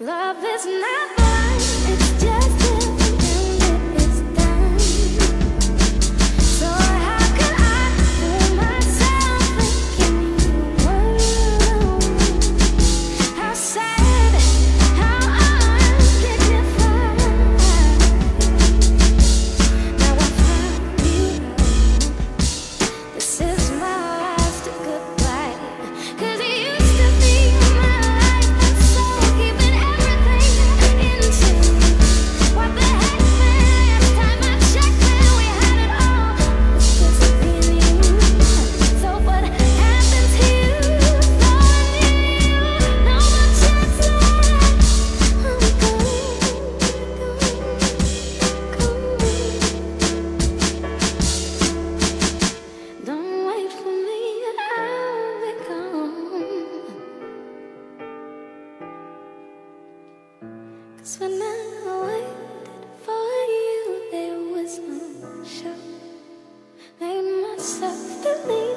Love is never. I waited for you, there was no show. Made myself believe.